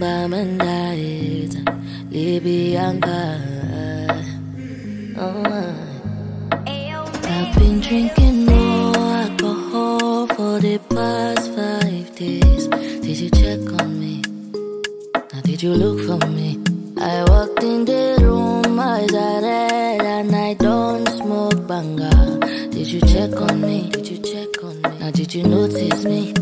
Number Mendait, Libianca. Oh, I've been drinking more alcohol for the past five days. Did you check on me? Now did you look for me? I walked in the room, eyes are red, and I don't smoke banga. Did you check on me? Did you check on me? Now did you notice me?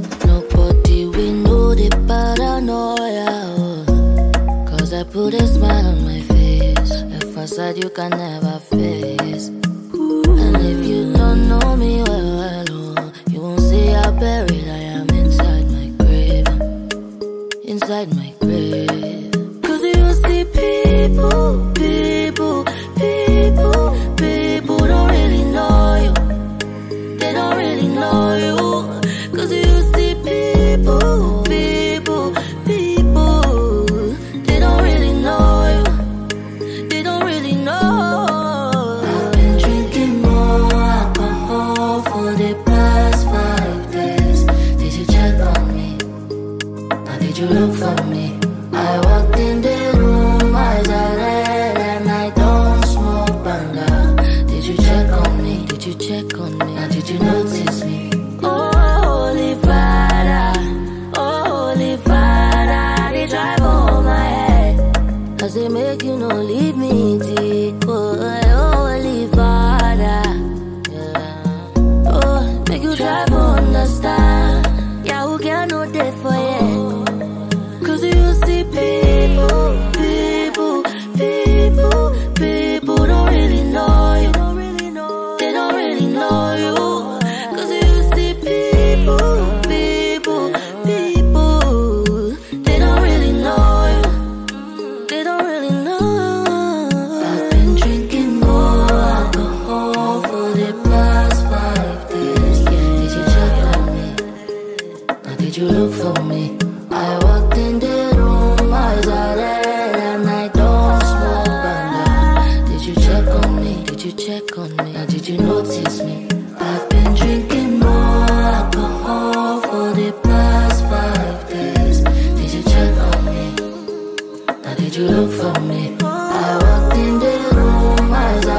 Put a smile on my face. A facade you can never face. And if you don't know me well, well, you won't see how buried I am inside my grave. Inside my make you no leave me. you look for me? I walked in the room, eyes are red, and I don't smoke banga. Did you check on me? Did you check on me? Or did you notice me? I've been drinking more alcohol for the past five days. Did you check on me? Now did you look for me? I walked in the room, eyes are